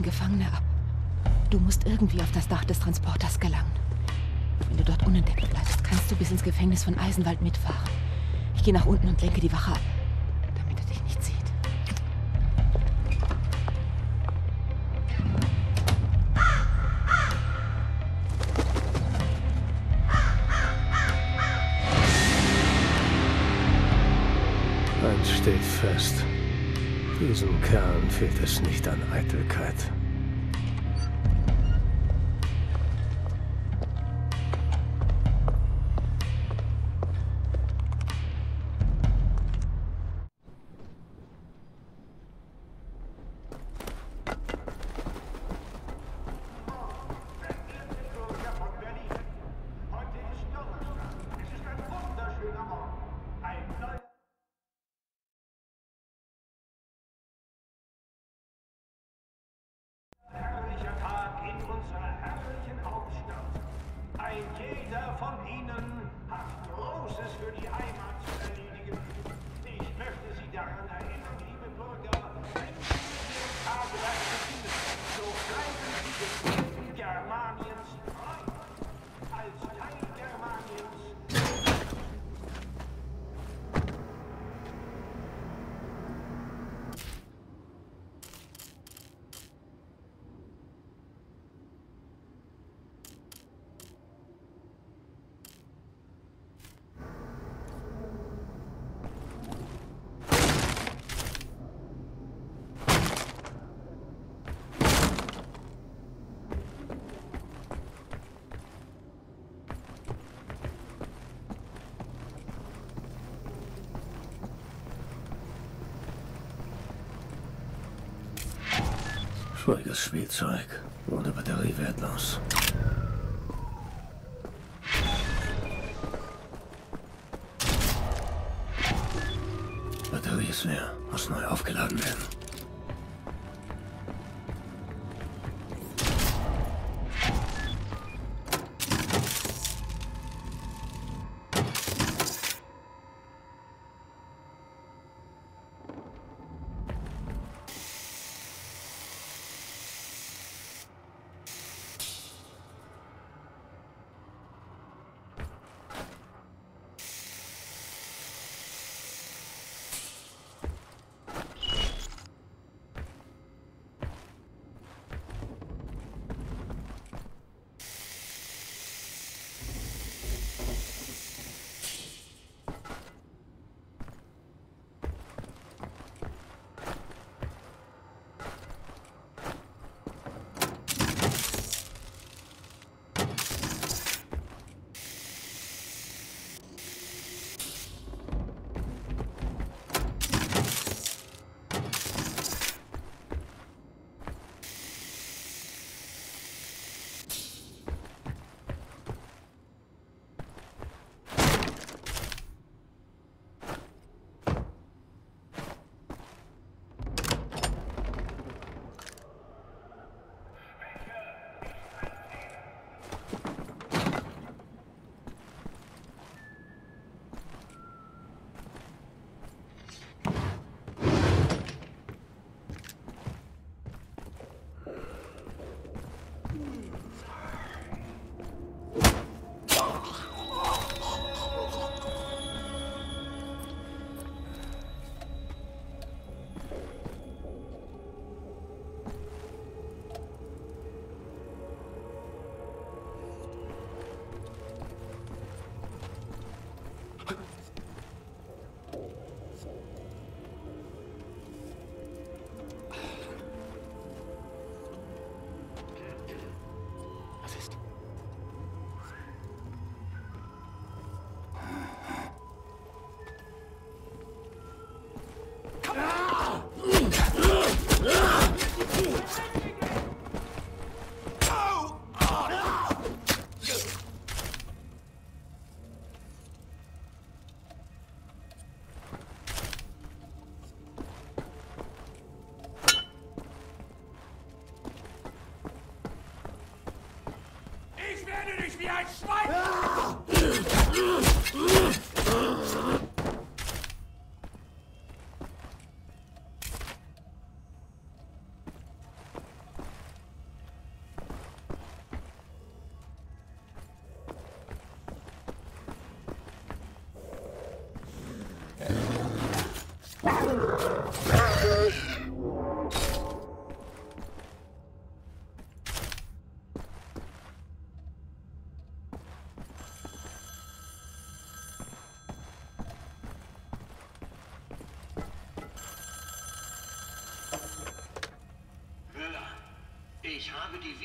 ein Gefangener ab. Du musst irgendwie auf das Dach des Transporters gelangen. Wenn du dort unentdeckt bleibst, kannst du bis ins Gefängnis von Eisenwald mitfahren. Ich gehe nach unten und lenke die Wache ab, damit er dich nicht sieht. Eins steht fest. Diesem Kerl fehlt es nicht an Eitelkeit. Ruhiges Spielzeug. Ohne Batterie wertlos. Batterie ist leer. Muss neu aufgeladen werden.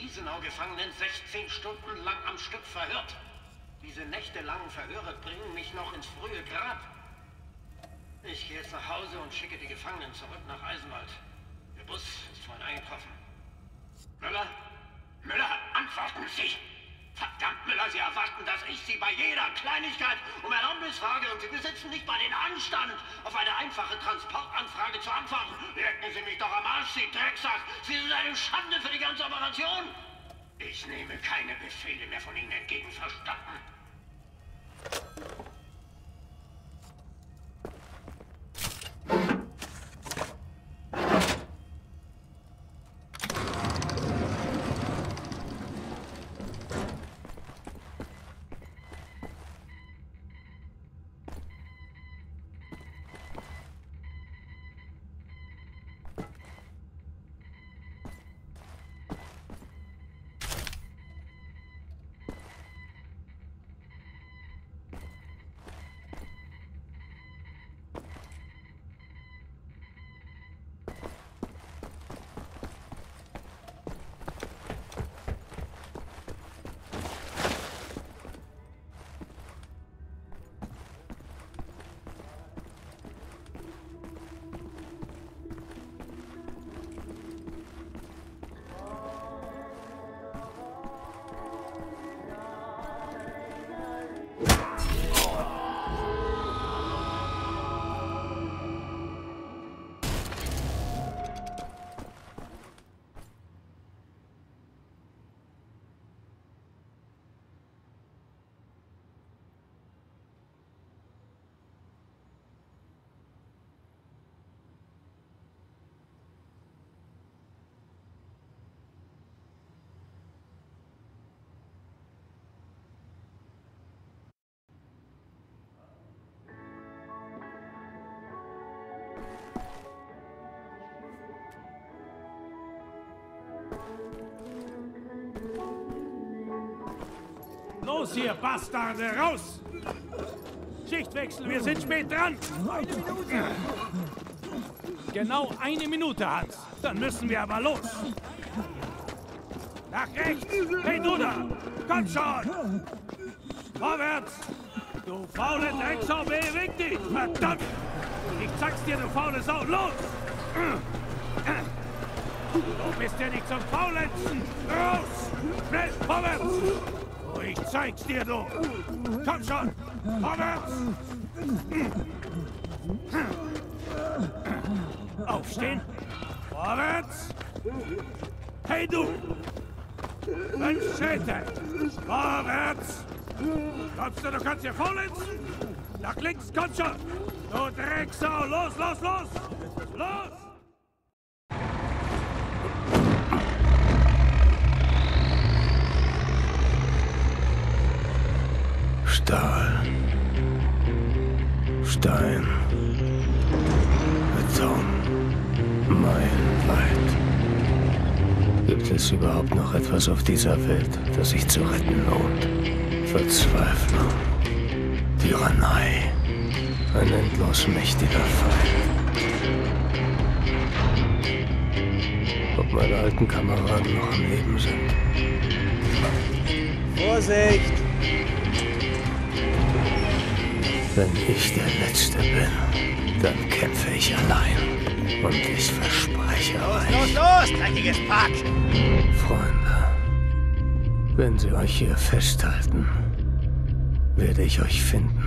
Wiesenau-Gefangenen 16 Stunden lang am Stück verhört. Diese nächtelangen Verhöre bringen mich noch ins frühe Grab. Ich gehe jetzt nach Hause und schicke die Gefangenen zurück nach Eisenwald. Der Bus ist vorhin eingetroffen. Müller? Müller, antworten Sie! Verdammt, Müller, Sie erwarten, dass ich Sie bei jeder Kleinigkeit um Erlaubnis frage und Sie besitzen nicht mal den Anstand, auf eine einfache Transportanfrage zu antworten. Lecken Sie mich doch am Arsch, Sie Drecksack! Sie sind eine Schande für die ganze Operation! Ich nehme keine Befehle mehr von Ihnen entgegen, verstanden? Los hier, Bastarde, raus! Schichtwechsel, wir sind spät dran! Eine Minute! Genau eine Minute, Hans. Dann müssen wir aber los. Nach rechts! Hey, du da! Komm schon! Vorwärts! Du faule Drecksau, beweg dich! Verdammt! Ich sag's dir, du faule Sau, los! Du bist ja nicht zum Faulenzen! Raus! Schnell, vorwärts! Oh, ich zeig's dir, du! Komm schon! Vorwärts! Aufstehen! Vorwärts! Hey, du! Fünf Schritte! Vorwärts! Glaubst du, du kannst hier faulenzen? Nach links, komm schon! Du Drecksau! Los, los! Los! Etwas auf dieser Welt, das sich zu retten lohnt? Verzweiflung, Tyrannei, ein endlos mächtiger Feind. Ob meine alten Kameraden noch am Leben sind? Vorsicht! Wenn ich der Letzte bin, dann kämpfe ich allein. Und ich verspreche Los, euch, los, los, dreckiges Pack! Freunde, wenn sie euch hier festhalten, werde ich euch finden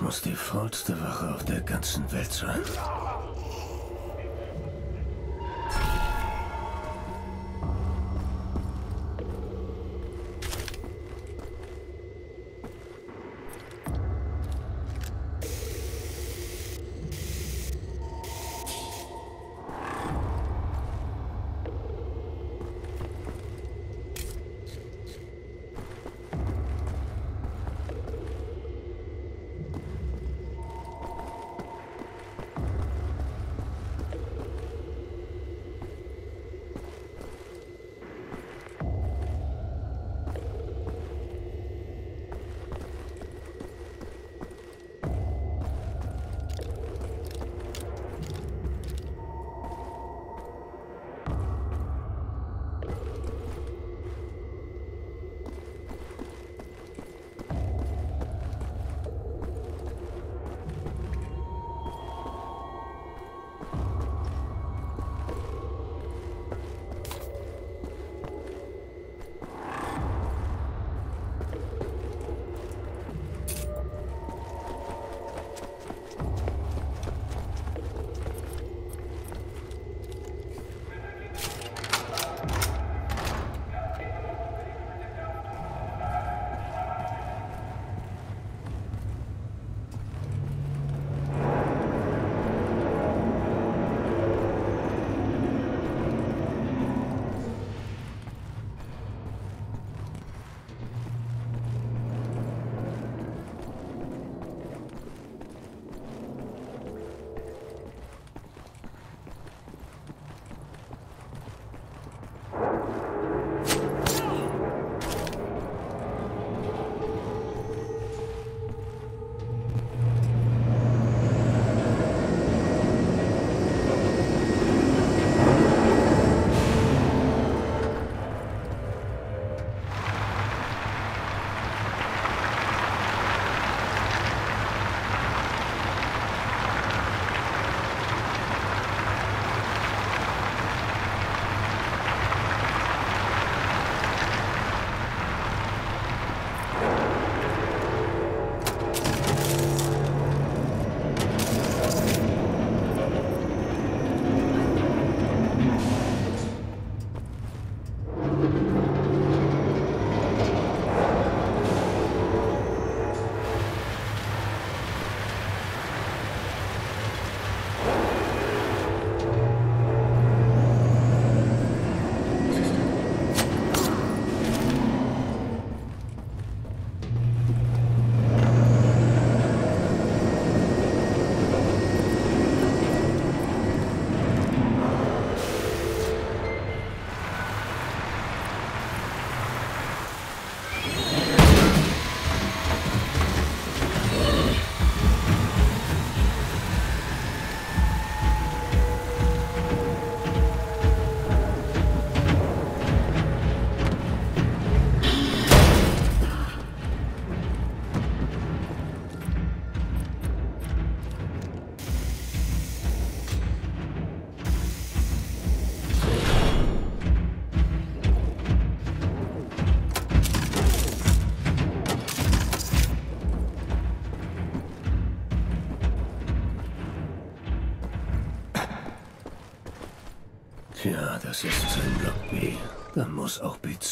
Das muss die faulste Wache auf der ganzen Welt sein.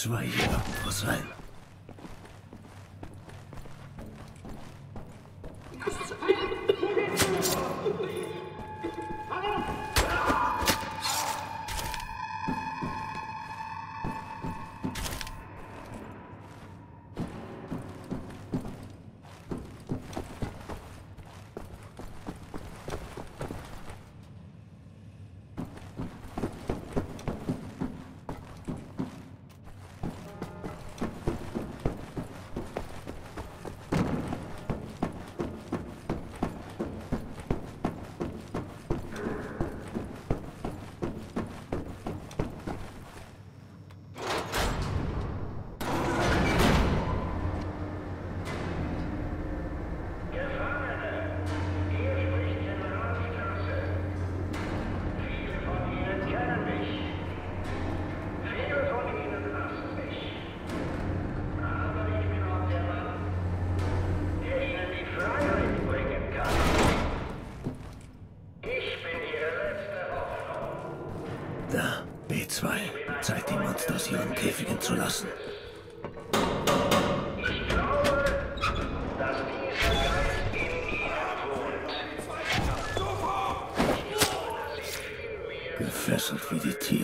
Auch B2 zwei. Zeit, die Monster aus ihren Käfigen zu lassen. Gefesselt wie die Tiere,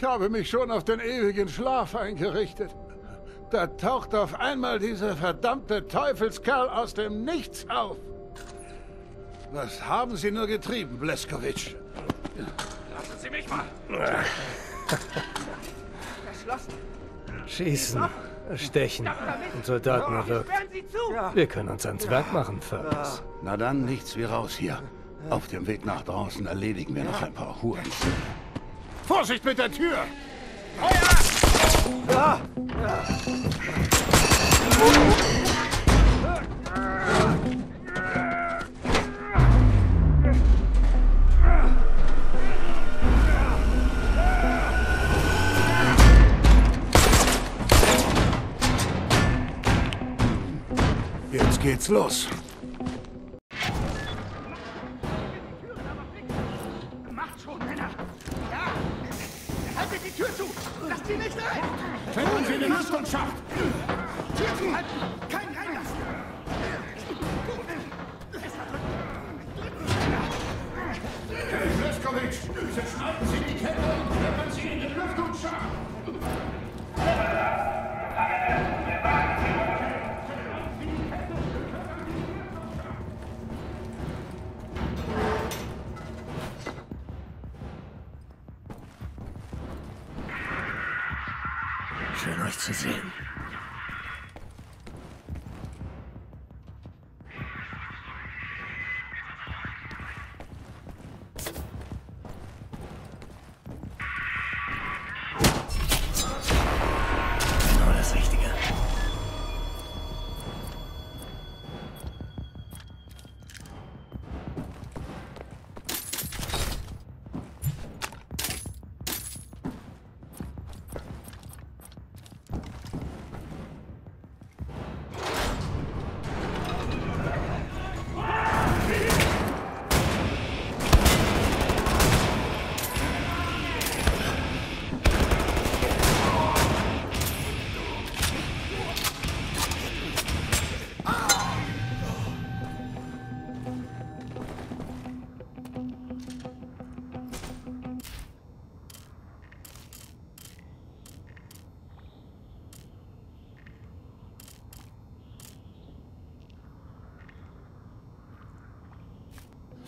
Ich habe mich schon auf den ewigen Schlaf eingerichtet. Da taucht auf einmal dieser verdammte Teufelskerl aus dem Nichts auf. Was haben Sie nur getrieben, Bleskowitsch? Lassen Sie mich mal! Schießen, stechen und Soldaten erwürgt. Wir können uns ans Werk machen, Fergus. Na dann, nichts wie raus hier. Auf dem Weg nach draußen erledigen wir noch ein paar Huren. Vorsicht mit der Tür! Jetzt geht's los.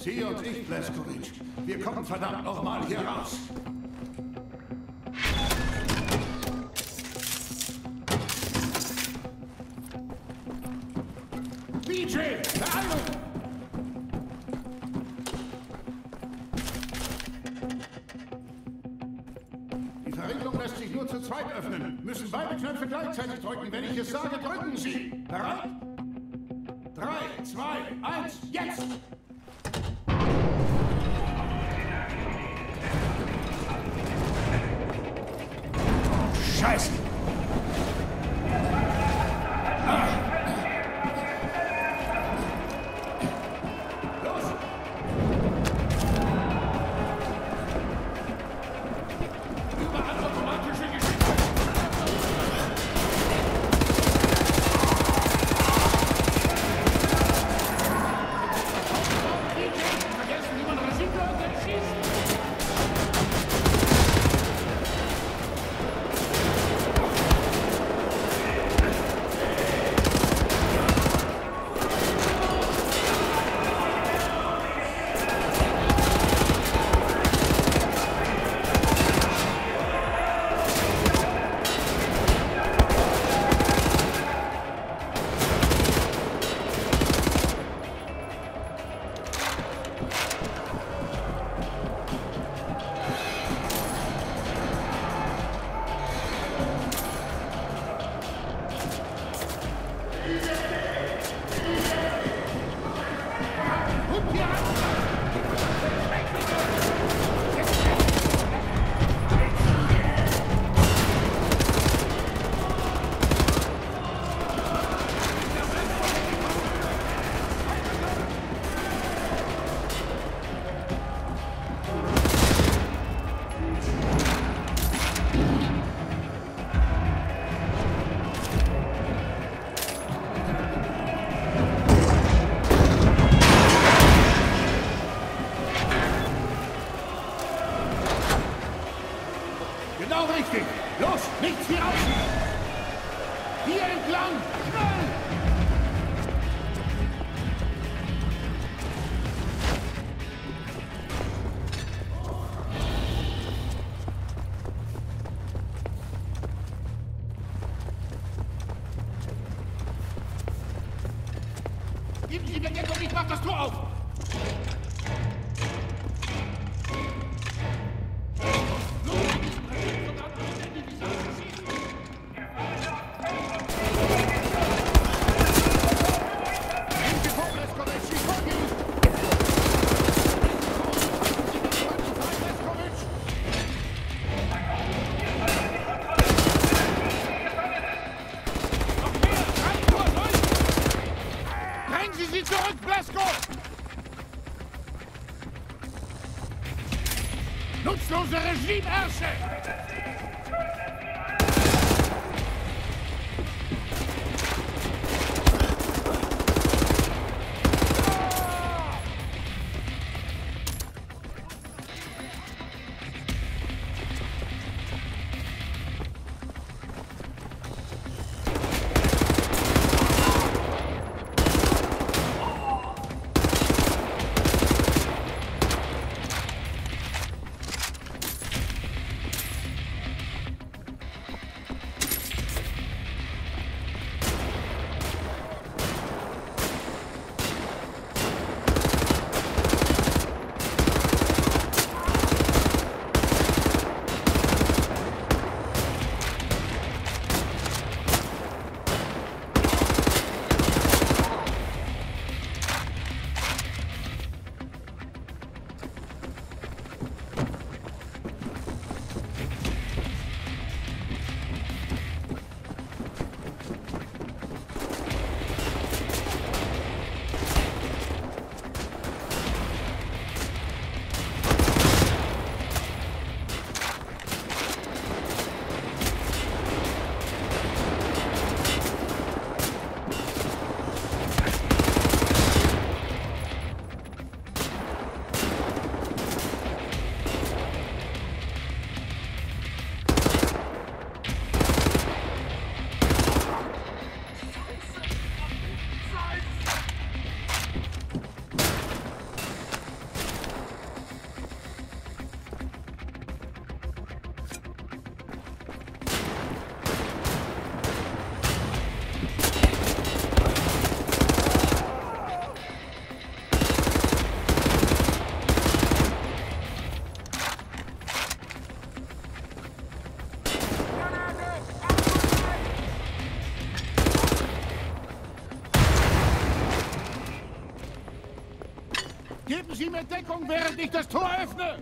Sie und ich, Bleskowitsch. Wir kommen verdammt nochmal hier raus. BJ, Beeilung! Die Verriegelung lässt sich nur zu zweit öffnen. Müssen beide Knöpfe gleichzeitig drücken. Wenn ich es sage, drücken Sie. Während ich das Tor öffne!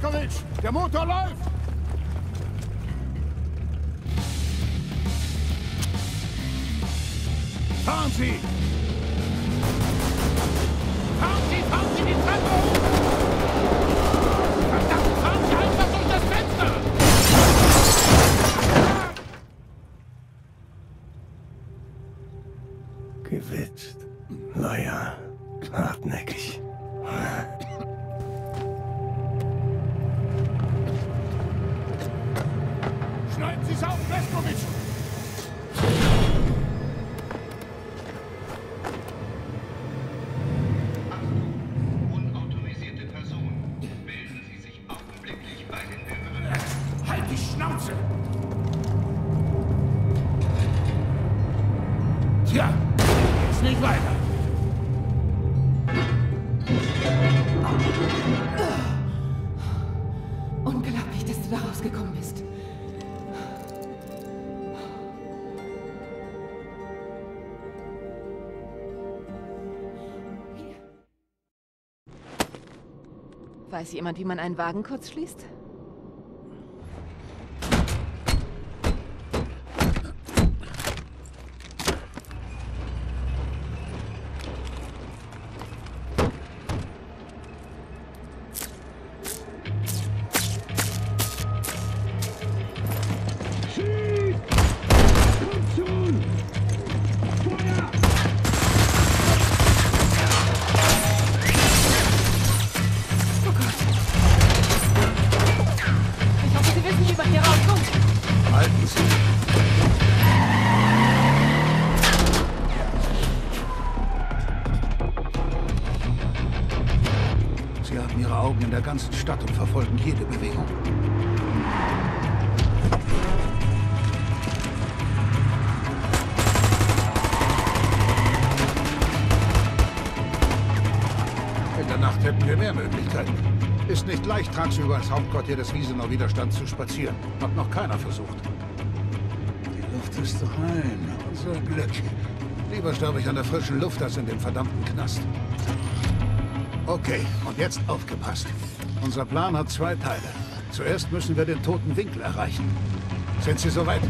Bleskovic! Der Motor läuft! Weiß jemand, wie man einen Wagen kurz schließt? Ins Hauptquartier des Wiesener Widerstands zu spazieren. Hat noch keiner versucht. Die Luft ist rein. Unser Glück. Lieber sterbe ich an der frischen Luft als in dem verdammten Knast. Okay, und jetzt aufgepasst. Unser Plan hat zwei Teile. Zuerst müssen wir den toten Winkel erreichen. Sind Sie soweit?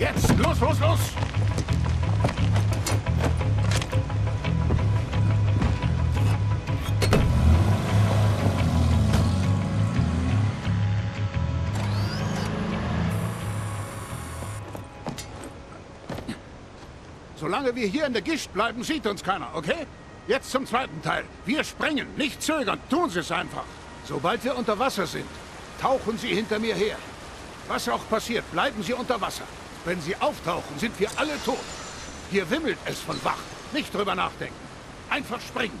Jetzt! Los, los, los! Solange wir hier in der Gischt bleiben, sieht uns keiner, okay? Jetzt zum zweiten Teil. Wir sprengen, nicht zögern, tun Sie es einfach. Sobald wir unter Wasser sind, tauchen Sie hinter mir her. Was auch passiert, bleiben Sie unter Wasser. Wenn Sie auftauchen, sind wir alle tot. Hier wimmelt es von Wach. Nicht drüber nachdenken. Einfach springen.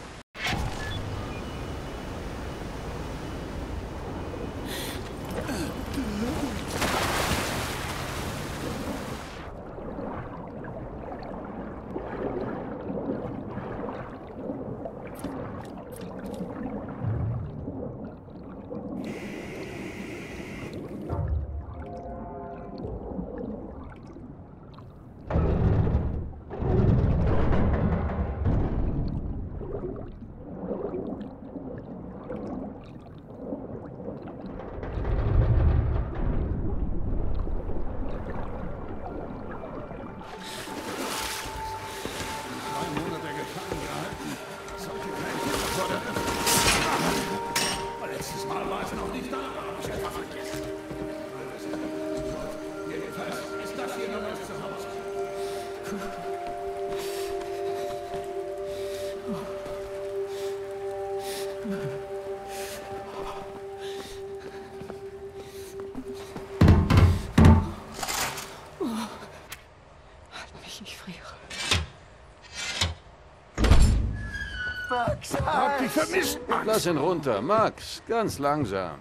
Lass ihn runter. Max, ganz langsam.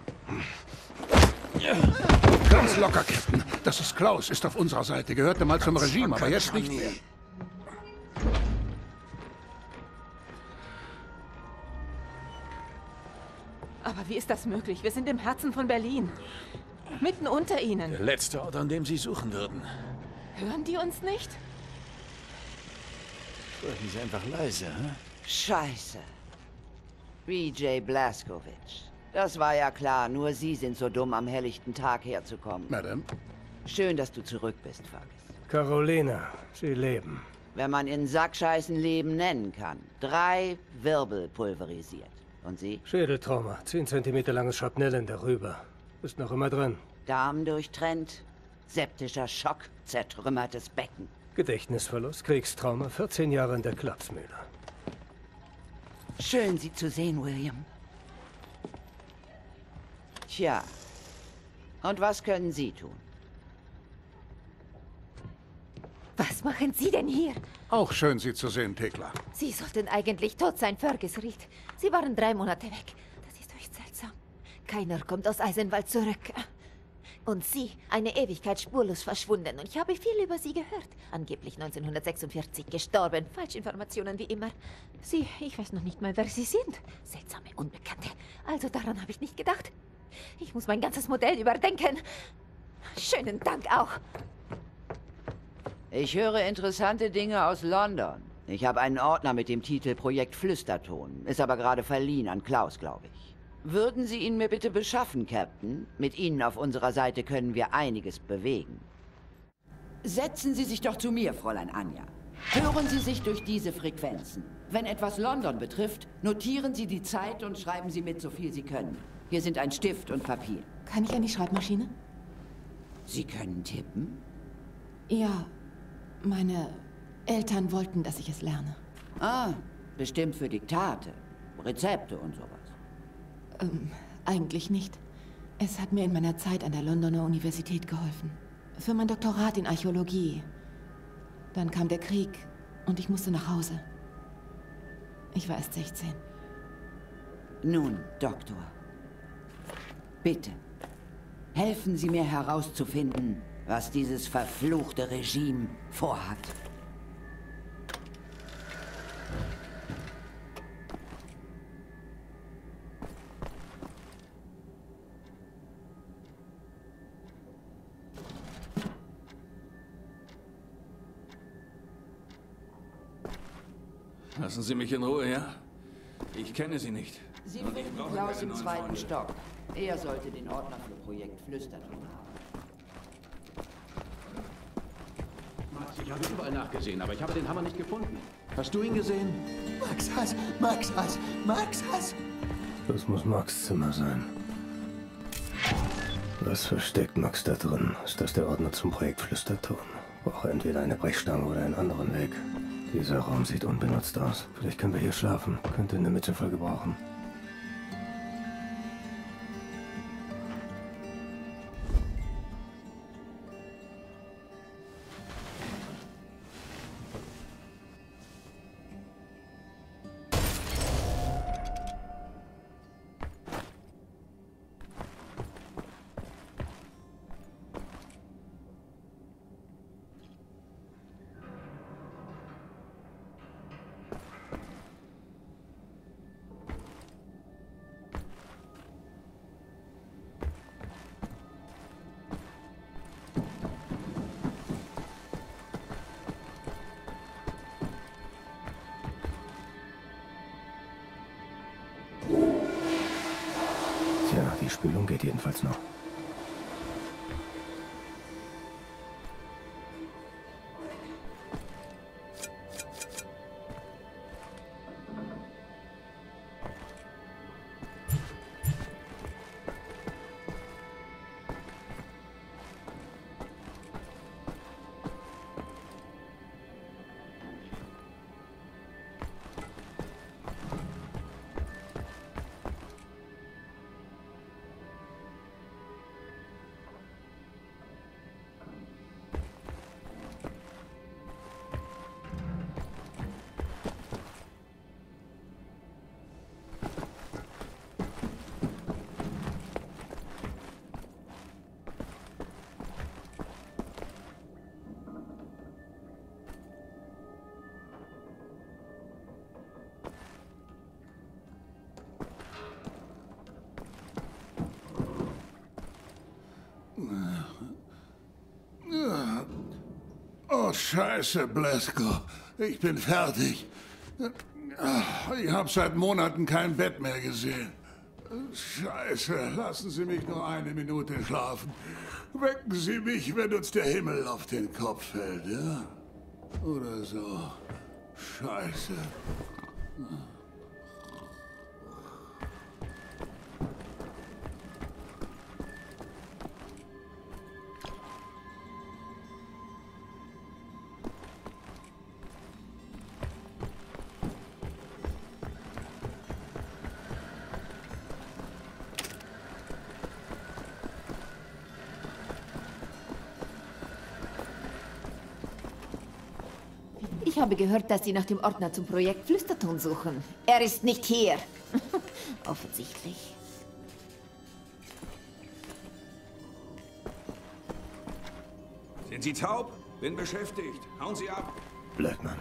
Ganz locker, Captain. Das ist Klaus, ist auf unserer Seite. Gehörte mal zum Regime, aber jetzt nicht mehr. Aber wie ist das möglich? Wir sind im Herzen von Berlin. Mitten unter ihnen. Der letzte Ort, an dem Sie suchen würden. Hören die uns nicht? Sprechen Sie einfach leise, hä? Scheiße. BJ Blazkowicz. Das war ja klar, nur Sie sind so dumm, am helllichten Tag herzukommen. Madame? Schön, dass du zurück bist, Fergus. Carolina, Sie leben. Wenn man in Sackscheißen Leben nennen kann. Drei Wirbel pulverisiert. Und Sie? Schädeltrauma, 10 cm langes Schrapnell in der Rübe. Ist noch immer drin. Darm durchtrennt, septischer Schock, zertrümmertes Becken. Gedächtnisverlust, Kriegstrauma, 14 Jahre in der Klapsmühle. Schön, Sie zu sehen, William. Tja. Und was können Sie tun? Was machen Sie denn hier? Auch schön, Sie zu sehen, Thekla. Sie sollten eigentlich tot sein, Fergus Reed. Sie waren drei Monate weg. Das ist echt seltsam. Keiner kommt aus Eisenwald zurück. Und Sie, eine Ewigkeit spurlos verschwunden. Und ich habe viel über Sie gehört. Angeblich 1946 gestorben. Falschinformationen wie immer. Sie, ich weiß noch nicht mal, wer Sie sind. Seltsame Unbekannte. Also daran habe ich nicht gedacht. Ich muss mein ganzes Modell überdenken. Schönen Dank auch. Ich höre interessante Dinge aus London. Ich habe einen Ordner mit dem Titel Projekt Flüsterton. Ist aber gerade verliehen an Klaus, glaube ich. Würden Sie ihn mir bitte beschaffen, Captain? Mit Ihnen auf unserer Seite können wir einiges bewegen. Setzen Sie sich doch zu mir, Fräulein Anja. Hören Sie sich durch diese Frequenzen. Wenn etwas London betrifft, notieren Sie die Zeit und schreiben Sie mit, so viel Sie können. Hier sind ein Stift und Papier. Kann ich an die Schreibmaschine? Sie können tippen? Ja, meine Eltern wollten, dass ich es lerne. Ah, bestimmt für Diktate, Rezepte und sowas. Ähm, eigentlich nicht. Es hat mir in meiner Zeit an der Londoner Universität geholfen. Für mein Doktorat in Archäologie. Dann kam der Krieg und ich musste nach Hause. Ich war erst 16. Nun, Doktor. Bitte, helfen Sie mir herauszufinden, was dieses verfluchte Regime vorhat. Lassen Sie mich in Ruhe, ja? Ich kenne Sie nicht. Sie finden Klaus im zweiten Freunde. Stock. Er sollte den Ordner für Projekt Flüsterton haben. Max, ich habe überall nachgesehen, aber ich habe den Hammer nicht gefunden. Hast du ihn gesehen? Max Hass, Max Hass, Max Hass. Das muss Max Zimmer sein. Was versteckt Max da drin? Ist das der Ordner zum Projekt Flüsterton? Brauche entweder eine Brechstange oder einen anderen Weg. Dieser Raum sieht unbenutzt aus. Vielleicht können wir hier schlafen. Könnte eine Mitte voll gebrauchen. Scheiße, Blasco. Ich bin fertig. Ich habe seit Monaten kein Bett mehr gesehen. Scheiße, lassen Sie mich nur eine Minute schlafen. Wecken Sie mich, wenn uns der Himmel auf den Kopf fällt, ja? Oder so. Scheiße. Habe gehört, dass Sie nach dem Ordner zum Projekt Flüsterton suchen. Er ist nicht hier. Offensichtlich. Sind Sie taub? Bin beschäftigt. Hauen Sie ab. Blackman.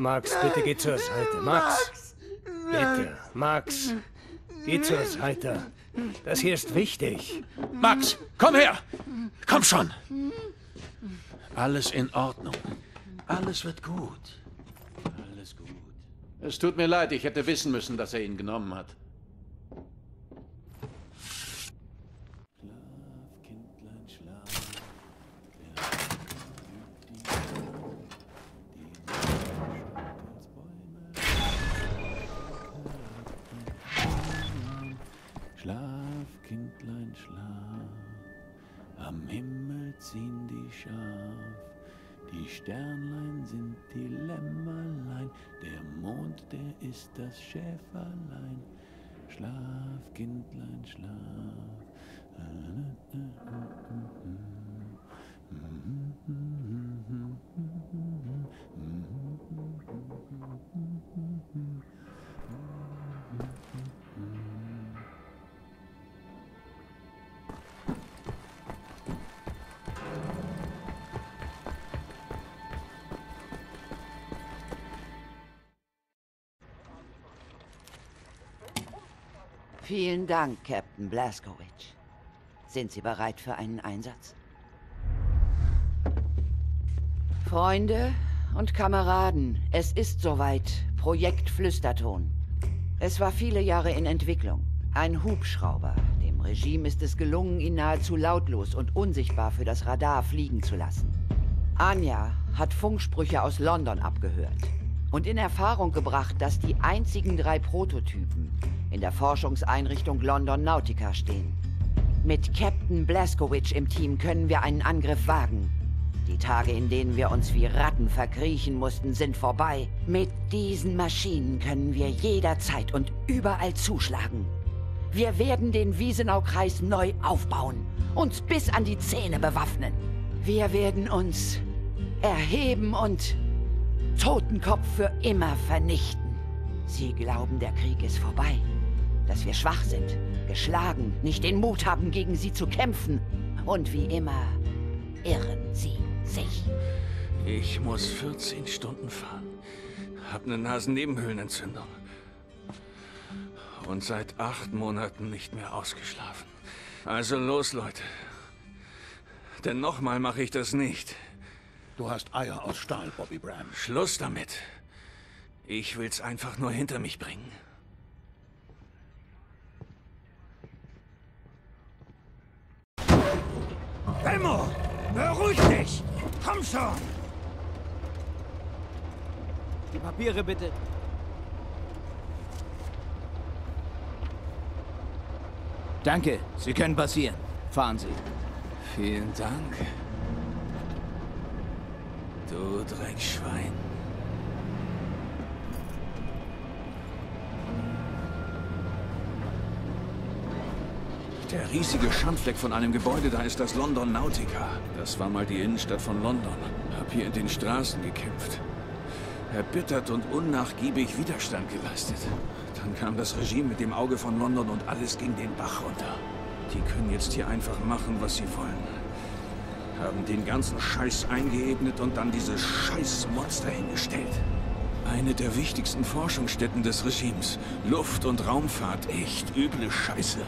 Max, bitte geh zur Seite. Max! Bitte, Max! Geh zur Seite. Das hier ist wichtig. Max, komm her! Komm schon! Alles in Ordnung. Alles wird gut. Alles gut. Es tut mir leid, ich hätte wissen müssen, dass er ihn genommen hat. Vielen Dank, Captain Blaskowitz. Sind Sie bereit für einen Einsatz? Freunde und Kameraden, es ist soweit. Projekt Flüsterton. Es war viele Jahre in Entwicklung. Ein Hubschrauber. Dem Regime ist es gelungen, ihn nahezu lautlos und unsichtbar für das Radar fliegen zu lassen. Anja hat Funksprüche aus London abgehört und in Erfahrung gebracht, dass die einzigen drei Prototypen in der Forschungseinrichtung London Nautica stehen. Mit Captain Blaskowitz im Team können wir einen Angriff wagen. Die Tage, in denen wir uns wie Ratten verkriechen mussten, sind vorbei. Mit diesen Maschinen können wir jederzeit und überall zuschlagen. Wir werden den Wiesenaukreis neu aufbauen, uns bis an die Zähne bewaffnen. Wir werden uns erheben und Totenkopf für immer vernichten. Sie glauben, der Krieg ist vorbei, dass wir schwach sind, geschlagen, nicht den Mut haben, gegen sie zu kämpfen. Und wie immer irren sie sich. Ich muss 14 Stunden fahren. Hab eine Nasennebenhöhlenentzündung. Und seit acht Monaten nicht mehr ausgeschlafen. Also los, Leute. Denn nochmal mache ich das nicht. Du hast Eier aus Stahl, Bobby Bram. Schluss damit. Ich will's einfach nur hinter mich bringen. Elmo, beruhig dich! Komm schon! Die Papiere bitte. Danke, Sie können passieren. Fahren Sie. Vielen Dank. Du Dreckschwein. Der riesige Schandfleck von einem Gebäude da ist das London Nautica. Das war mal die Innenstadt von London. Hab hier in den Straßen gekämpft. Erbittert und unnachgiebig Widerstand geleistet. Dann kam das Regime mit dem Auge von London und alles ging den Bach runter. Die können jetzt hier einfach machen, was sie wollen. Haben den ganzen Scheiß eingeebnet und dann dieses Scheißmonster hingestellt. Eine der wichtigsten Forschungsstätten des Regimes. Luft- und Raumfahrt. Echt üble Scheiße.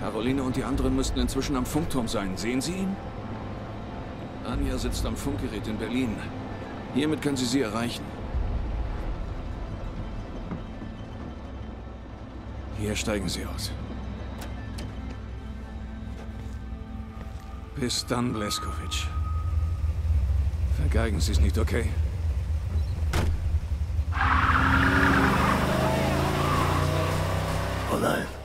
Caroline und die anderen müssten inzwischen am Funkturm sein. Sehen Sie ihn? Anja sitzt am Funkgerät in Berlin. Hiermit können Sie sie erreichen. Hier steigen Sie aus. Bis dann, Bleskovic. Vergeigen Sie es nicht, okay? Oh nein.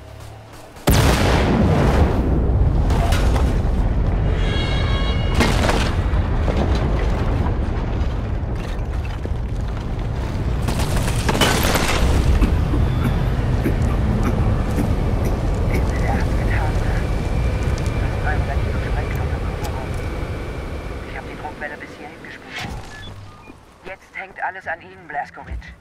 Ihnen,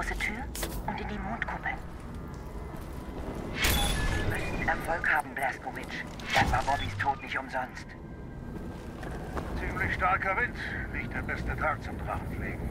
große Tür und in die Mondkuppel. Sie müssen Erfolg haben, Blaskowitsch. Dann war Bobbys Tod nicht umsonst. Ziemlich starker Wind. Nicht der beste Tag zum Drachenfliegen.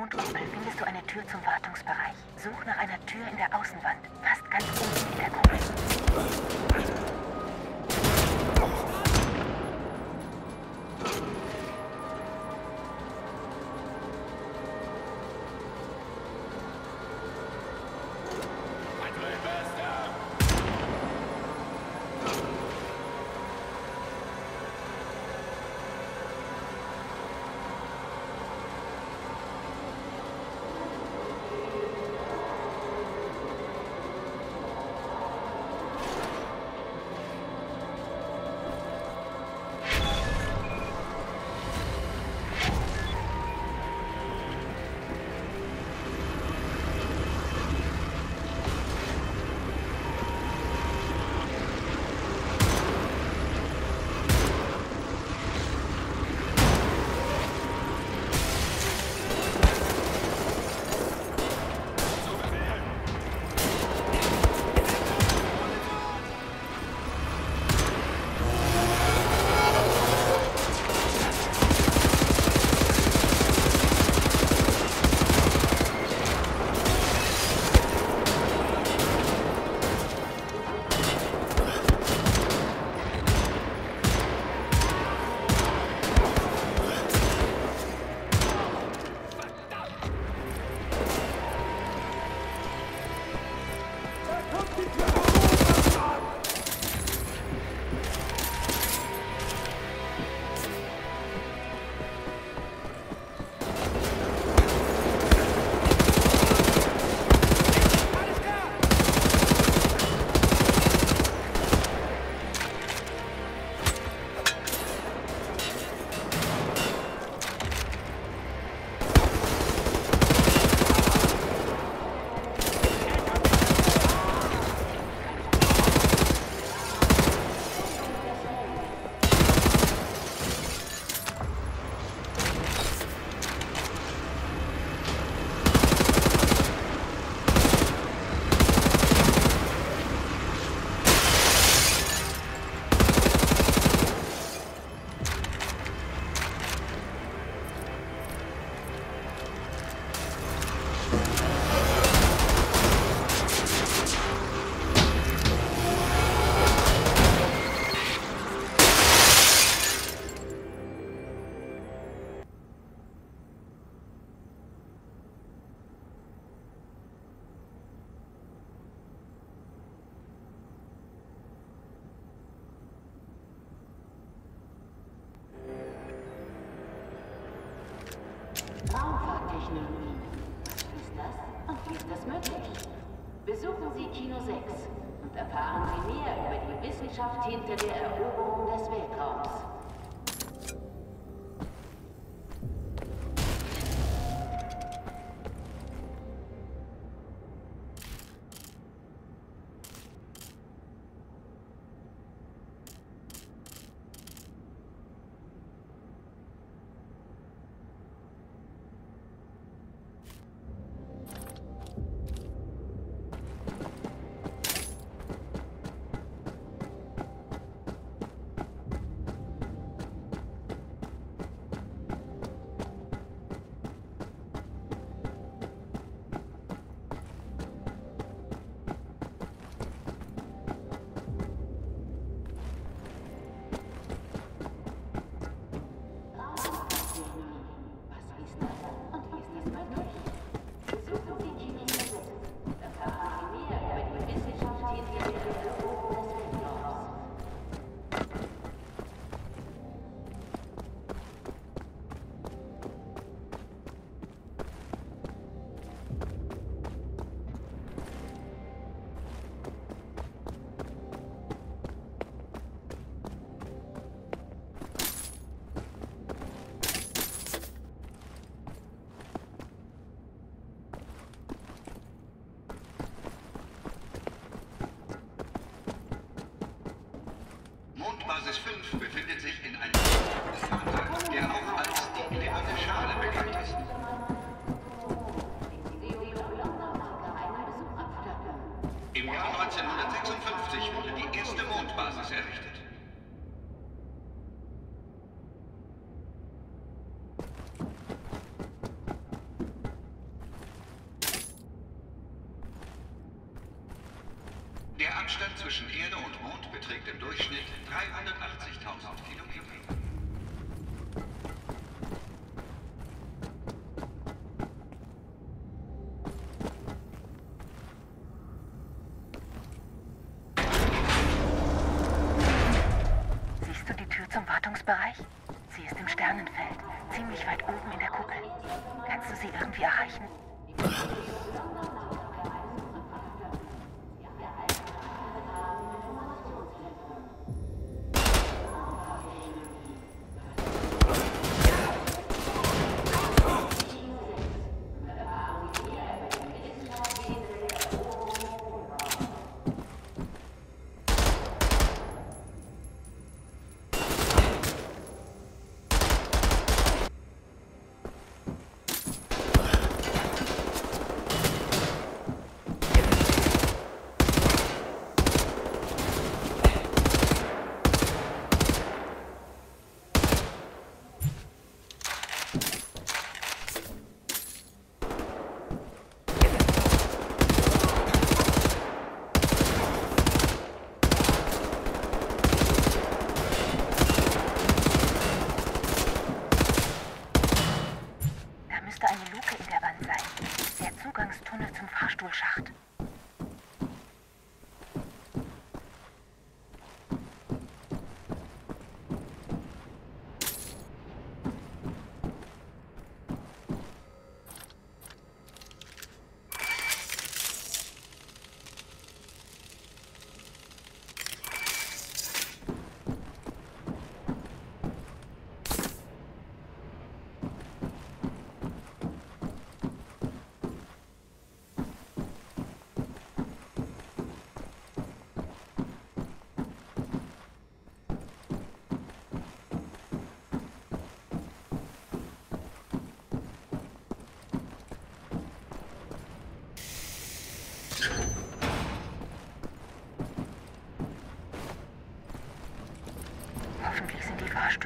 Mondunst findest du eine Tür zum Wartungsbereich. Such nach einer Tür in der Außenwand. Sichtbereich? Sie ist im Sternenfeld, ziemlich weit oben in der Kuppel. Kannst du sie irgendwie erreichen?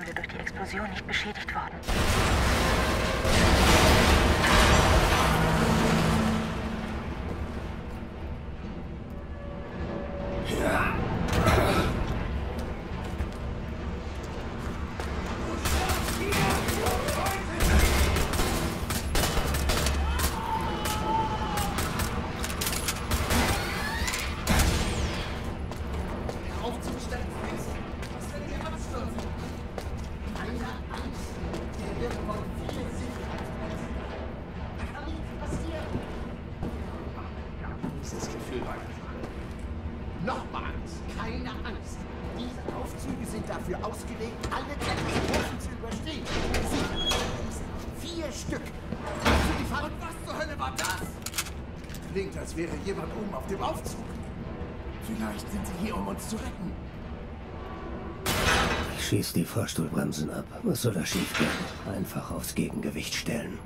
wir durch die Explosion nicht beschädigt worden. uns zu retten. Ich schieß die Fahrstuhlbremsen ab. Was soll da schief gehen? Einfach aufs Gegengewicht stellen.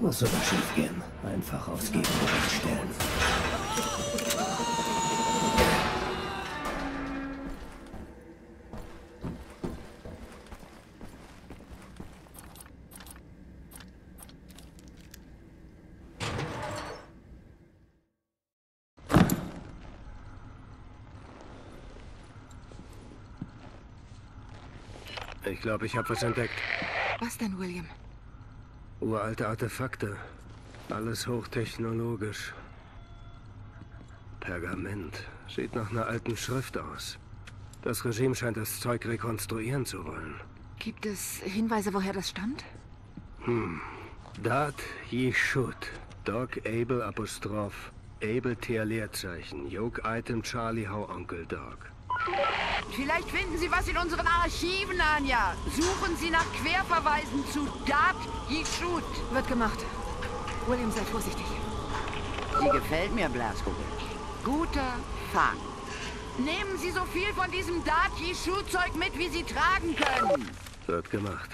Muss sogar schief gehen. Einfach aufs Gegengewicht stellen. Ich glaube, ich habe was entdeckt. Was denn, William? Uralte Artefakte. Alles hochtechnologisch. Pergament. Sieht nach einer alten Schrift aus. Das Regime scheint das Zeug rekonstruieren zu wollen. Gibt es Hinweise, woher das stammt? Hm. Dat Yishut. Doc Abel Apostroph. Abel Tier Leerzeichen. Yoke Item Charlie Hau Onkel Dog. Vielleicht finden Sie was in unseren Archiven, Anja. Suchen Sie nach Querverweisen zu Dat Yishut. Wird gemacht. William, sei vorsichtig. Sie gefällt mir, Blaskowitz. Guter Fang. Nehmen Sie so viel von diesem Dat Yishut-Zeug mit, wie Sie tragen können. Wird gemacht.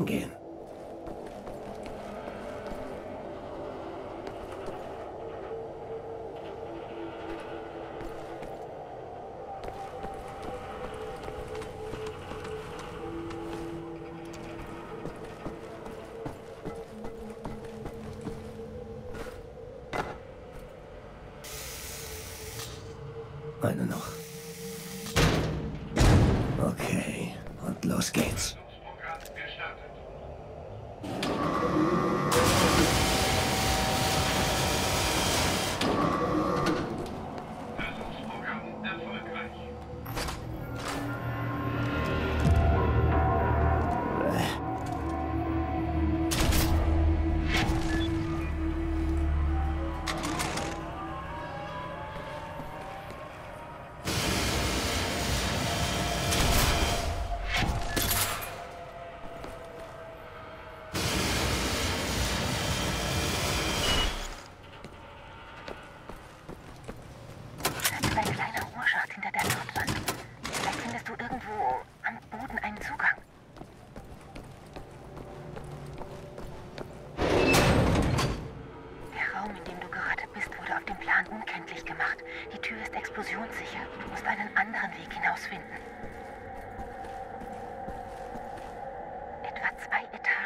Reingehen. Eine noch.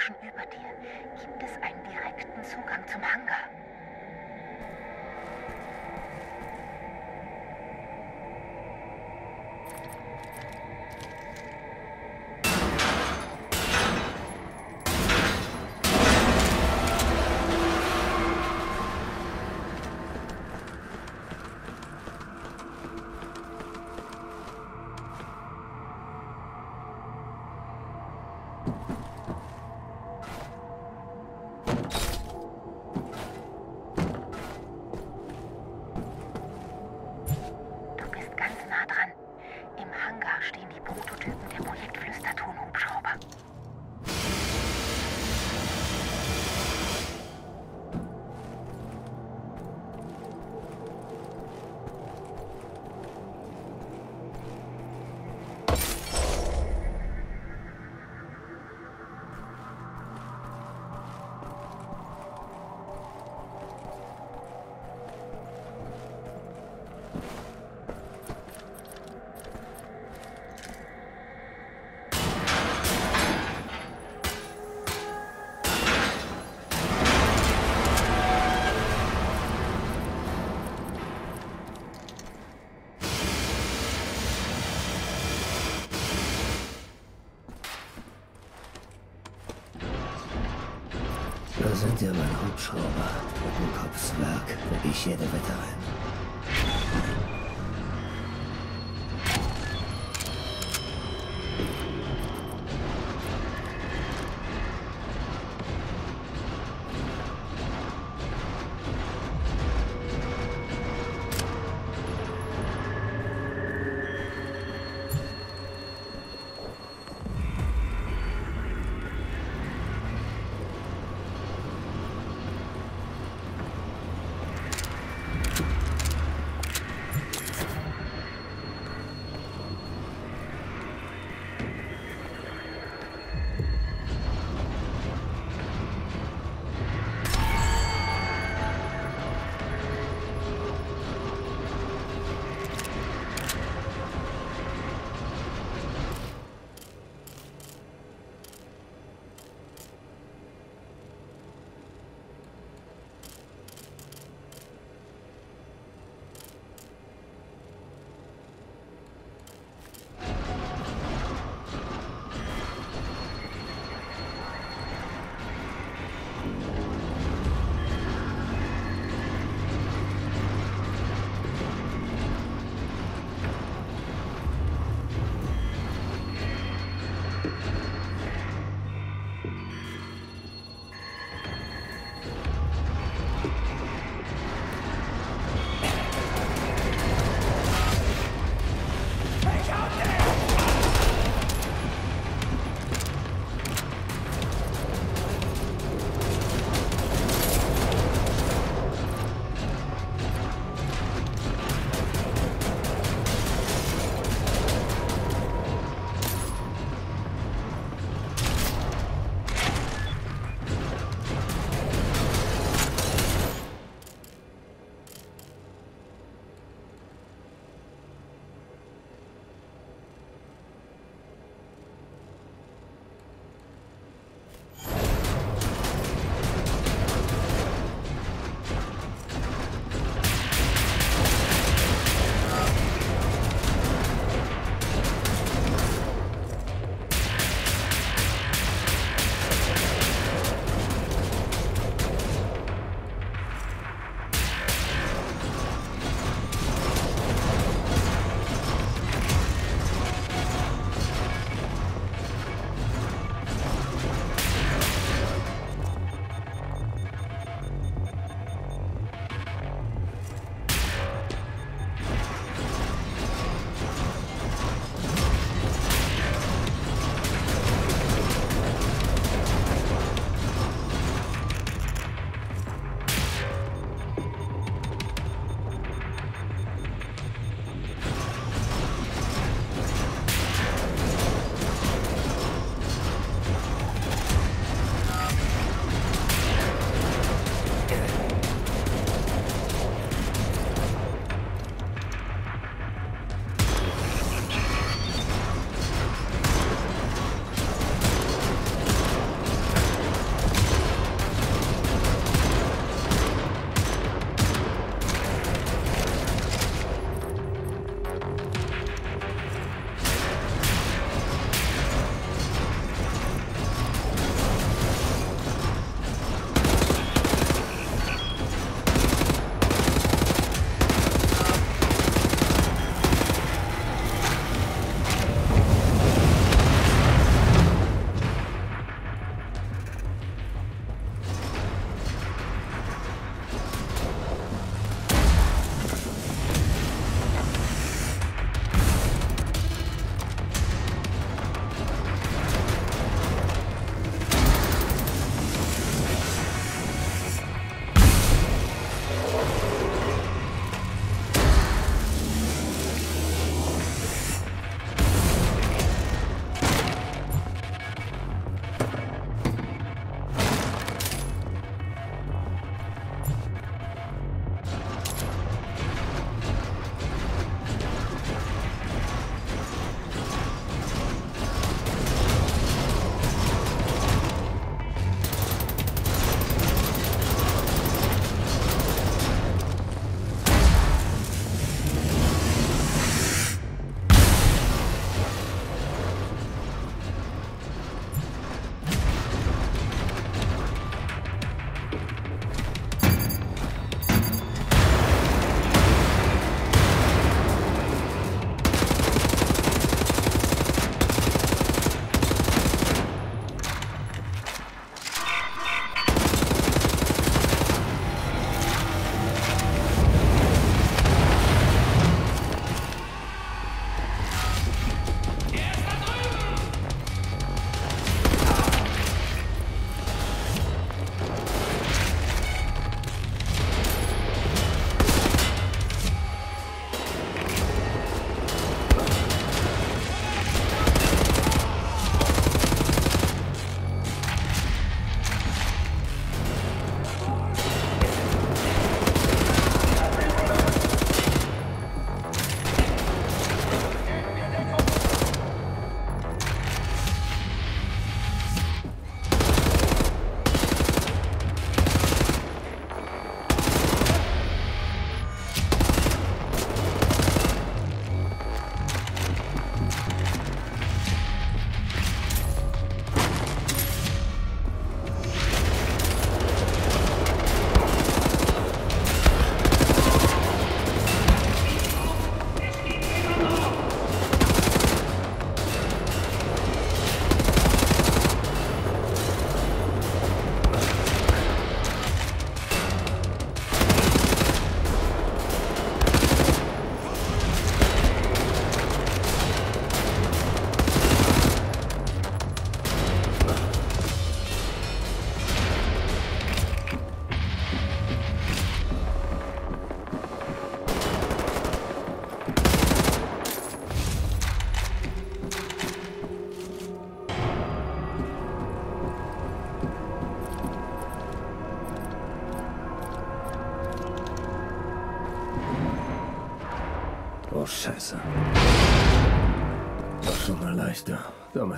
Etagen über dir gibt es einen direkten Zugang zum Hangar. Hubschrauber. Brückenkopfswerk, wie ich jede Wette ein.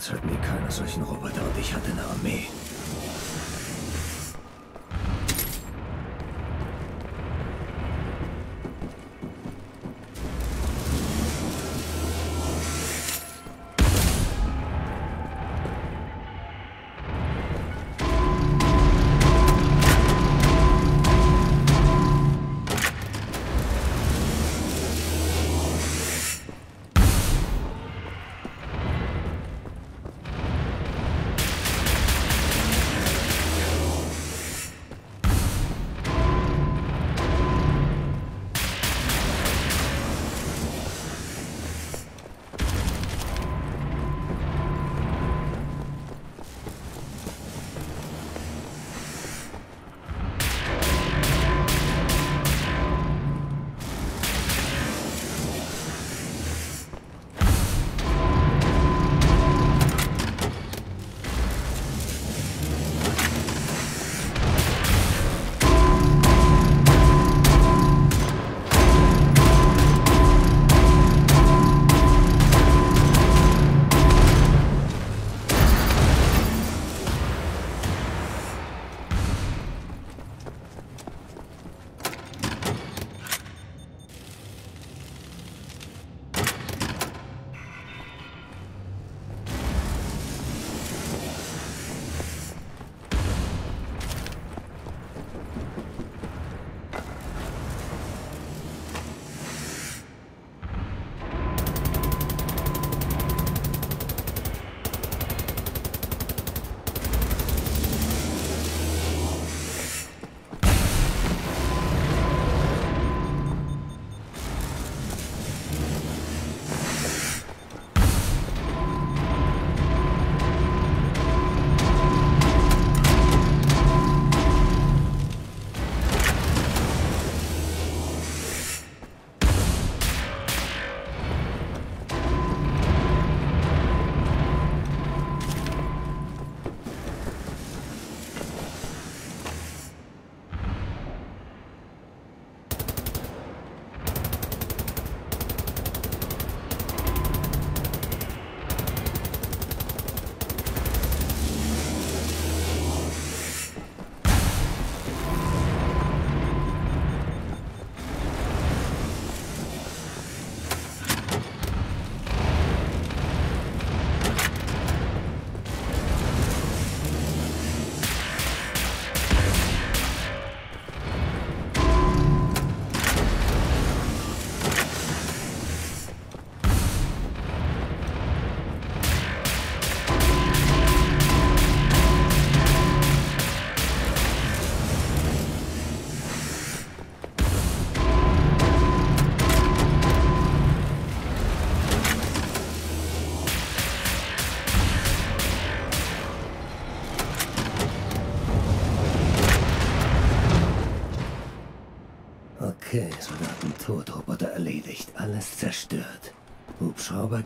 Zeit nie keiner solchen Roboter und ich hatte eine Armee.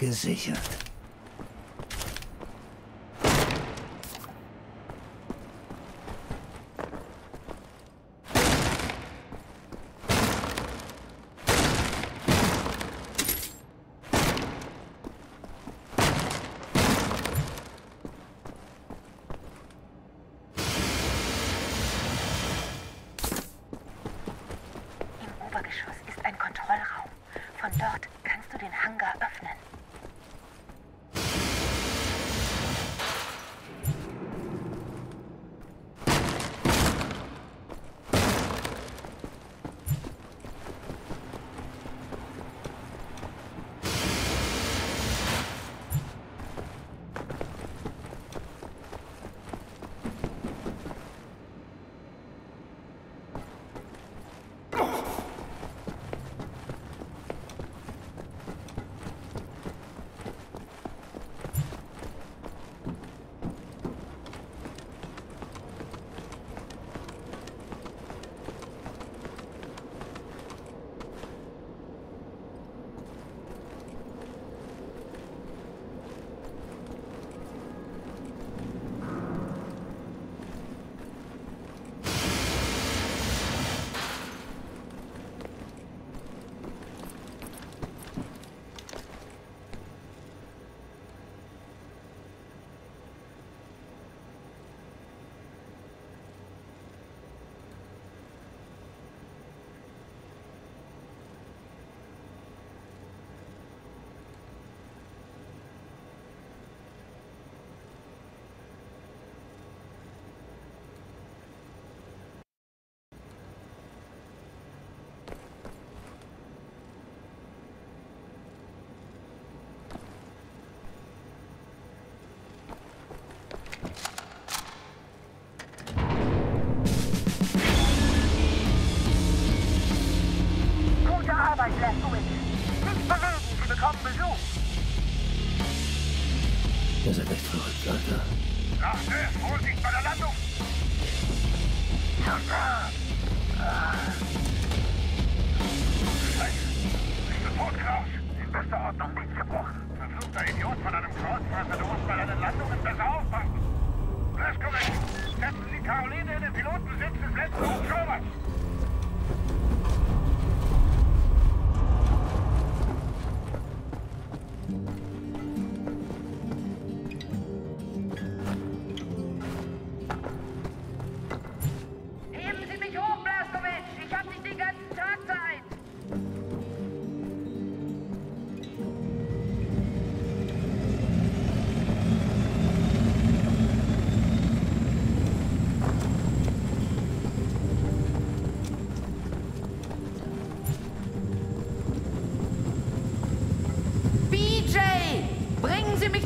gesichert.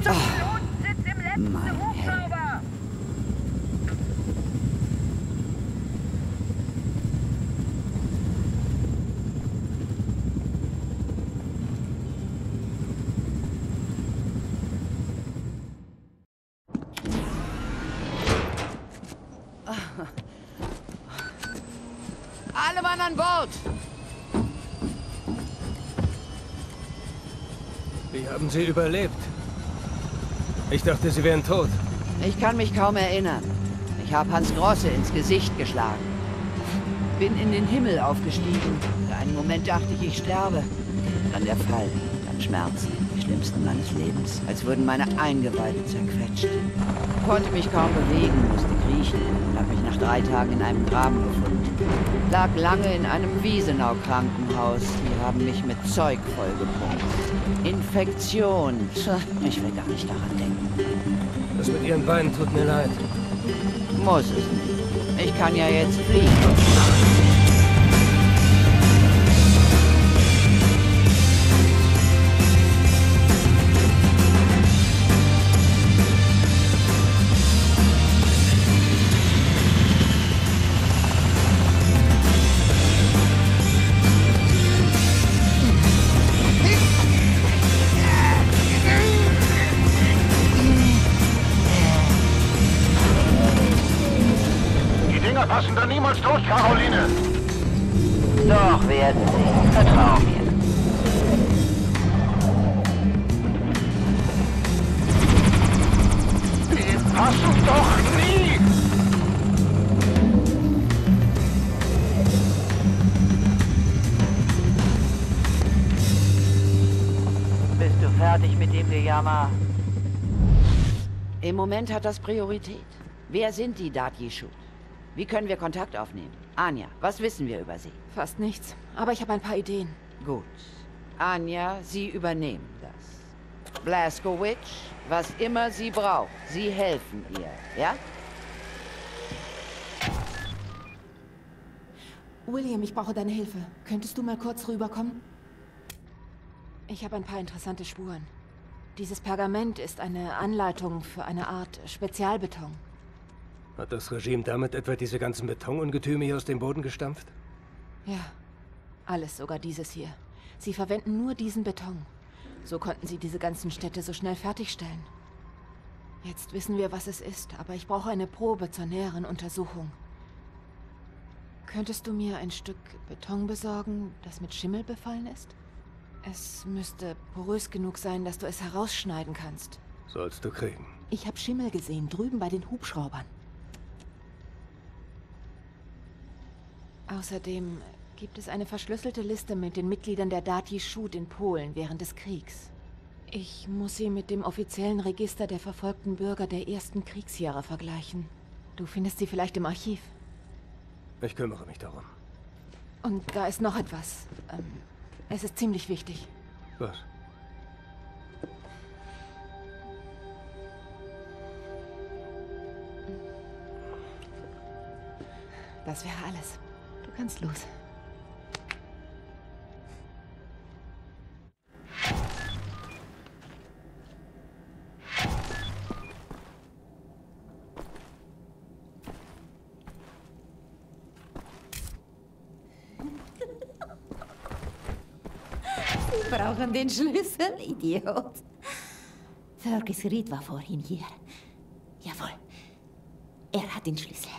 Mich zum Pilotensitz im letzten Hubschrauber! Alle Mann an Bord! Wie haben Sie überlebt? Ich dachte, Sie wären tot. Ich kann mich kaum erinnern. Ich habe Hans Grosse ins Gesicht geschlagen. Bin in den Himmel aufgestiegen. Für einen Moment dachte ich, ich sterbe. Dann der Fall, dann Schmerzen, die schlimmsten meines Lebens. Als würden meine Eingeweide zerquetscht. Konnte mich kaum bewegen, musste kriechen und habe mich nach drei Tagen in einem Graben gefunden. Lag lange in einem Wiesenau-Krankenhaus. Die haben mich mit Zeug vollgepumpt. Infektion. Ich will gar nicht daran denken. Das mit Ihren Beinen tut mir leid. Muss es nicht. Ich kann ja jetzt fliegen. Moment hat das Priorität. Wer sind die Datji-Shoot? Wie können wir Kontakt aufnehmen? Anja, was wissen wir über sie? Fast nichts. Aber ich habe ein paar Ideen. Gut. Anja, Sie übernehmen das. Blaskowitsch, was immer sie braucht, Sie helfen ihr, ja? William, ich brauche deine Hilfe. Könntest du mal kurz rüberkommen? Ich habe ein paar interessante Spuren. Dieses Pergament ist eine Anleitung für eine Art Spezialbeton. Hat das Regime damit etwa diese ganzen Betonungetüme hier aus dem Boden gestampft? Ja, alles, sogar dieses hier. Sie verwenden nur diesen Beton. So konnten sie diese ganzen Städte so schnell fertigstellen. Jetzt wissen wir, was es ist, aber ich brauche eine Probe zur näheren Untersuchung. Könntest du mir ein Stück Beton besorgen, das mit Schimmel befallen ist? Es müsste porös genug sein, dass du es herausschneiden kannst. Sollst du kriegen. Ich habe Schimmel gesehen, drüben bei den Hubschraubern. Außerdem gibt es eine verschlüsselte Liste mit den Mitgliedern der Dati Shoot in Polen während des Kriegs. Ich muss sie mit dem offiziellen Register der verfolgten Bürger der ersten Kriegsjahre vergleichen. Du findest sie vielleicht im Archiv. Ich kümmere mich darum. Und da ist noch etwas. Ähm, es ist ziemlich wichtig. Was? Das wäre alles. Du kannst los. Brauchen den Schlüssel, Idiot. Fergus Reed war vorhin hier. Jawohl. Er hat den Schlüssel.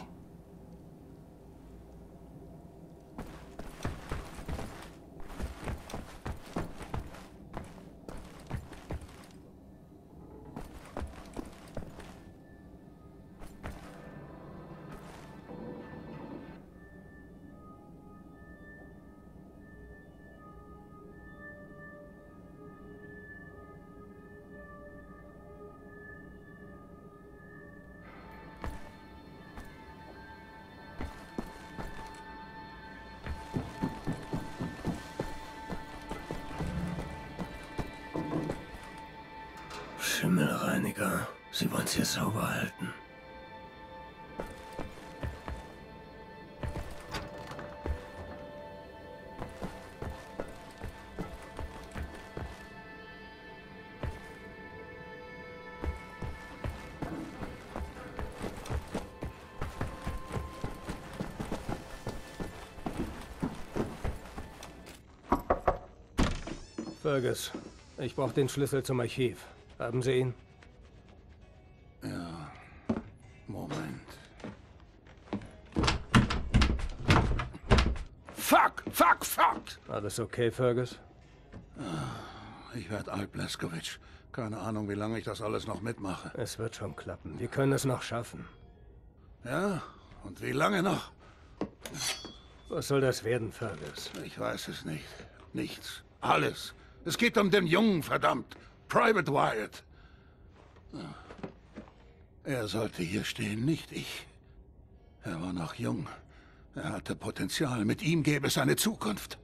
Fergus, ich brauche den Schlüssel zum Archiv. Haben Sie ihn? Ja. Moment. Fuck! Fuck! Fuck! Alles okay, Fergus? Ich werde alt, Blaskowitsch. Keine Ahnung, wie lange ich das alles noch mitmache. Es wird schon klappen. Wir können es noch schaffen. Ja? Und wie lange noch? Was soll das werden, Fergus? Ich weiß es nicht. Nichts. Alles. Es geht um den Jungen, verdammt. Private Wyatt. Er sollte hier stehen, nicht ich. Er war noch jung. Er hatte Potenzial. Mit ihm gäbe es eine Zukunft.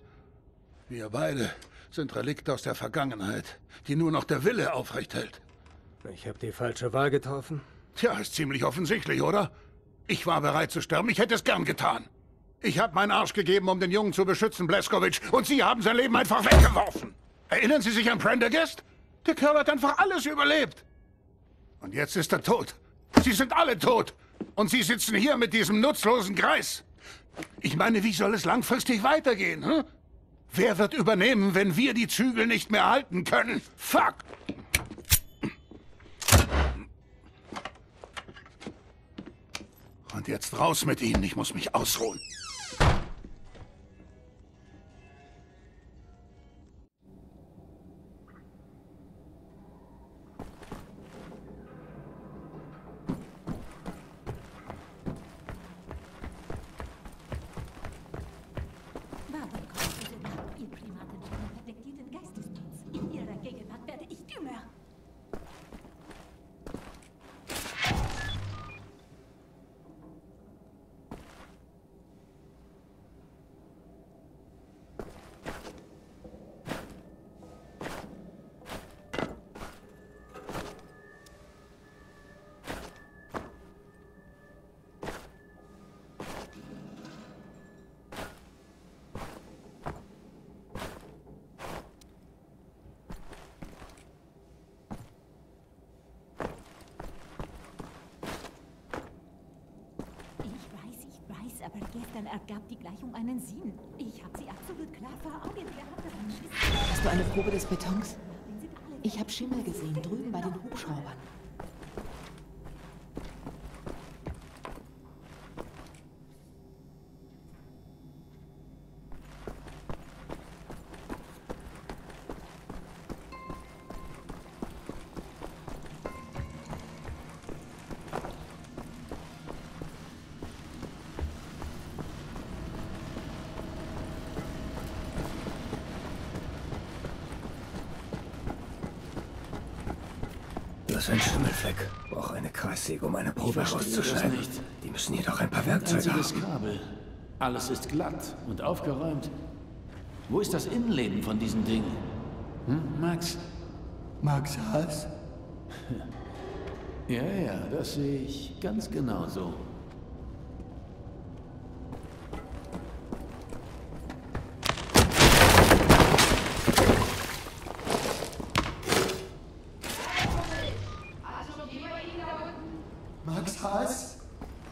Wir beide sind Relikte aus der Vergangenheit, die nur noch der Wille aufrecht hält. Ich habe die falsche Wahl getroffen. Tja, ist ziemlich offensichtlich, oder? Ich war bereit zu sterben. Ich hätte es gern getan. Ich habe meinen Arsch gegeben, um den Jungen zu beschützen, Bleskowitsch. Und Sie haben sein Leben einfach weggeworfen. Erinnern Sie sich an Prendergast? Der Kerl hat einfach alles überlebt. Und jetzt ist er tot. Sie sind alle tot. Und Sie sitzen hier mit diesem nutzlosen Greis. Ich meine, wie soll es langfristig weitergehen? Hm? Wer wird übernehmen, wenn wir die Zügel nicht mehr halten können? Fuck! Und jetzt raus mit Ihnen. Ich muss mich ausruhen. Gestern ergab die Gleichung einen Sinn. Ich habe sie absolut klar vor Augen gehabt. Hast du eine Probe des Betons? Ich habe Schimmel gesehen, drüben bei den Hubschraubern. Das ist ein Schimmelfleck. Brauche eine Kreissäge, um eine Probe nicht. Die müssen jedoch ein paar Ein Werkzeuge einziges haben. Kabel. Alles ist glatt und aufgeräumt. Wo ist das Innenleben von diesen Dingen? Hm, Max? Max Haas? Ja, ja, das sehe ich ganz genau so. Max Haas?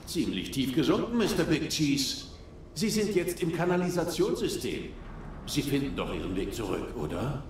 Ziemlich tief gesunken, Mr. Big Cheese. Sie sind jetzt im Kanalisationssystem. Sie finden doch Ihren Weg zurück, oder?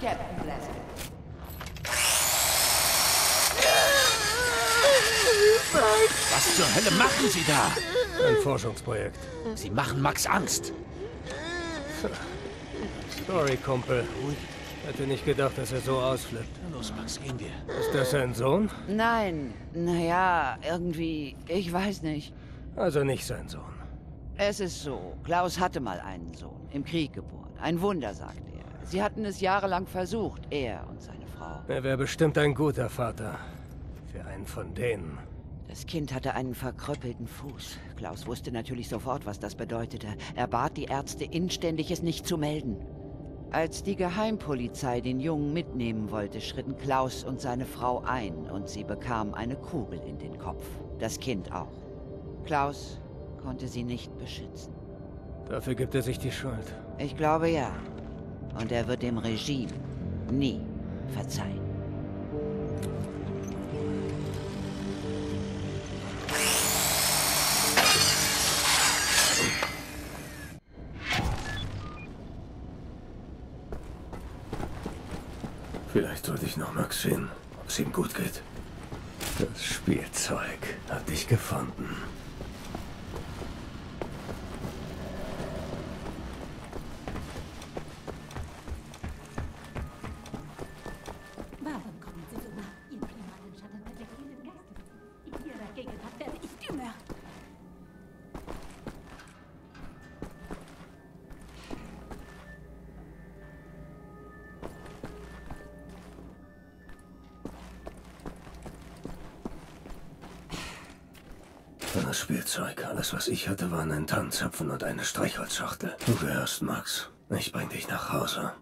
Captain Blaster. Was zur Hölle machen Sie da? Ein Forschungsprojekt. Sie machen Max Angst. Sorry, Kumpel. Hätte nicht gedacht, dass er so ausflippt. Los, Max, gehen wir. Ist das sein Sohn? Nein, naja, irgendwie, ich weiß nicht. Also nicht sein Sohn. Es ist so, Klaus hatte mal einen Sohn, im Krieg geboren. Ein Wunder, sagt er. Sie hatten es jahrelang versucht, er und seine Frau. Er wäre bestimmt ein guter Vater. Für einen von denen. Das Kind hatte einen verkrüppelten Fuß. Klaus wusste natürlich sofort, was das bedeutete. Er bat die Ärzte inständig, es nicht zu melden. Als die Geheimpolizei den Jungen mitnehmen wollte, schritten Klaus und seine Frau ein und sie bekamen eine Kugel in den Kopf. Das Kind auch. Klaus konnte sie nicht beschützen. Dafür gibt er sich die Schuld. Ich glaube ja. Und er wird dem Regime nie verzeihen. Vielleicht sollte ich noch Max sehen, ob es ihm gut geht. Das Spielzeug hat dich gefunden. Tannenzapfen und eine Streichholzschachtel. Du gehörst, Max. Ich bring dich nach Hause.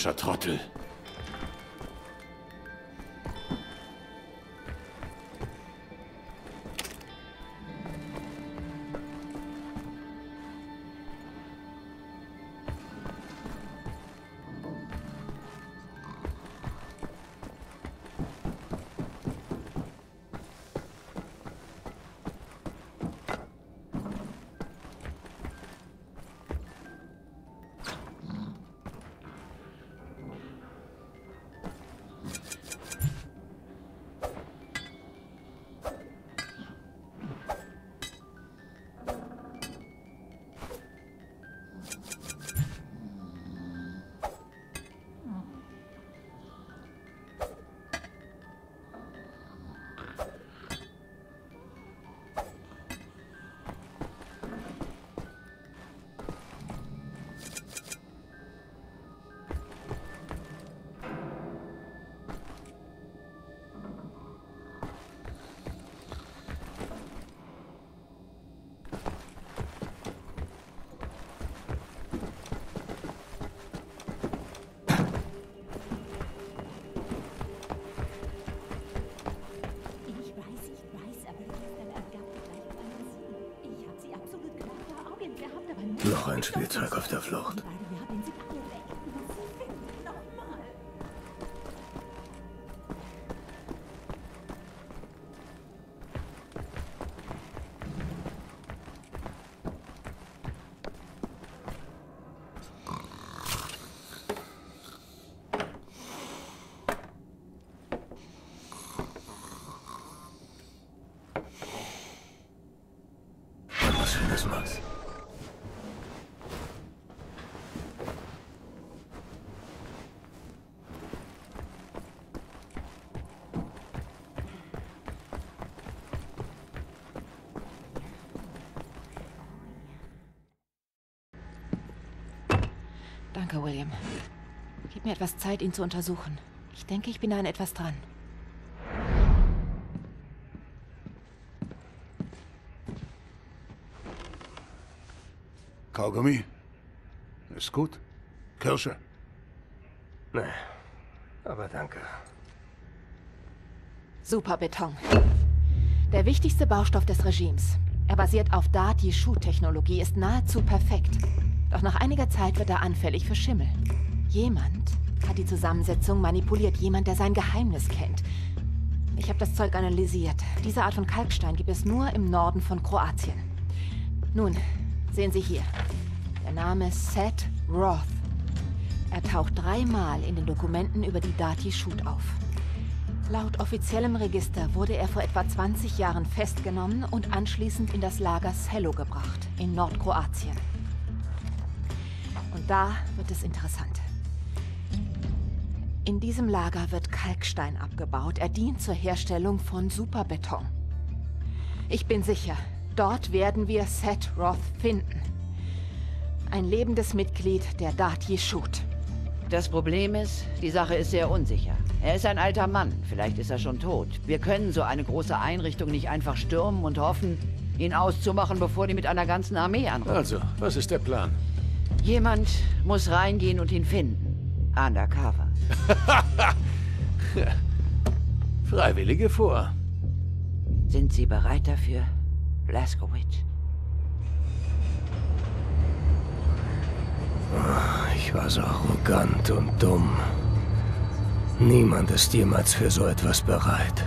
Amerikanischer Trottel. Ein Spielzeug auf der Flucht. Mir etwas Zeit, ihn zu untersuchen. Ich denke, ich bin da an etwas dran. Kaugummi? Ist gut. Kirsche? Nee, aber danke. Superbeton. Der wichtigste Baustoff des Regimes. Er basiert auf Dati-Schuh-Technologie, ist nahezu perfekt. Doch nach einiger Zeit wird er anfällig für Schimmel. Jemand hat die Zusammensetzung manipuliert, jemand, der sein Geheimnis kennt. Ich habe das Zeug analysiert. Diese Art von Kalkstein gibt es nur im Norden von Kroatien. Nun, sehen Sie hier. Der Name Seth Roth. Er taucht dreimal in den Dokumenten über die Dati Shoot auf. Laut offiziellem Register wurde er vor etwa 20 Jahren festgenommen und anschließend in das Lager Selo gebracht, in Nordkroatien. Und da wird es interessant. In diesem Lager wird Kalkstein abgebaut. Er dient zur Herstellung von Superbeton. Ich bin sicher, dort werden wir Seth Roth finden. Ein lebendes Mitglied der Dati Shoot. Das Problem ist, die Sache ist sehr unsicher. Er ist ein alter Mann, vielleicht ist er schon tot. Wir können so eine große Einrichtung nicht einfach stürmen und hoffen, ihn auszumachen, bevor die mit einer ganzen Armee anrücken. Also, was ist der Plan? Jemand muss reingehen und ihn finden. Undercover. Freiwillige vor. Sind Sie bereit dafür, Blaskowitz? Ich war so arrogant und dumm. Niemand ist jemals für so etwas bereit.